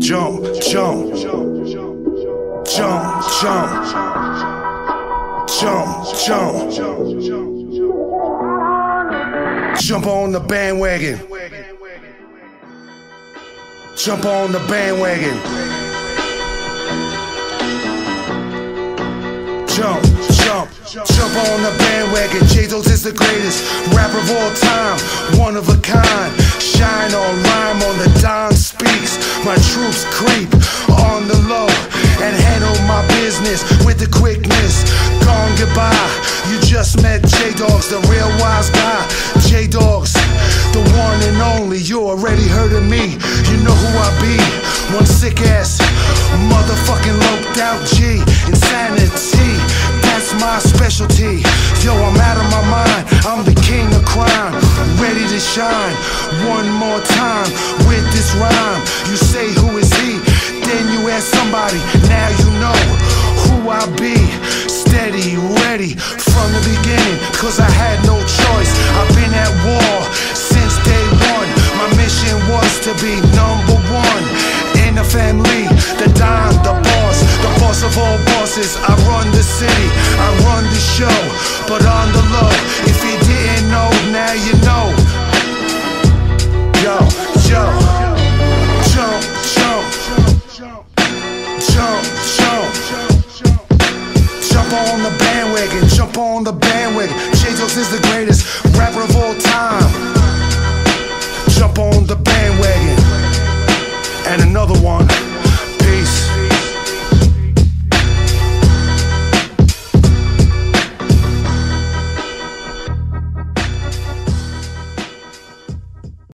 Jump, jump, jump, jump, jump, jump, jump on the bandwagon. Jump on the bandwagon. Jump, jump, jump on the bandwagon. J-Dos is the greatest rapper of all time, one of a kind. Shine on rhyme Troops creep on the low and handle my business with the quickness. Gone goodbye. You just met Jay Doggs, the real wise guy. Jay Doggs, the one and only. You already heard of me. You know who I be. One sick ass, motherfucking loped out G. Insanity. That's my specialty. Yo, I'm out of my mind. I'm the king of crime. Ready to shine one more time had somebody, now you know who I be. Steady, ready from the beginning, cause I had no choice. I've been at war since day one. My mission was to be number one in the family, the dime, the boss, the boss of all bosses. I run the city, I run the show, but I jump, jump. Jump on the bandwagon, jump on the bandwagon. Jesus is the greatest.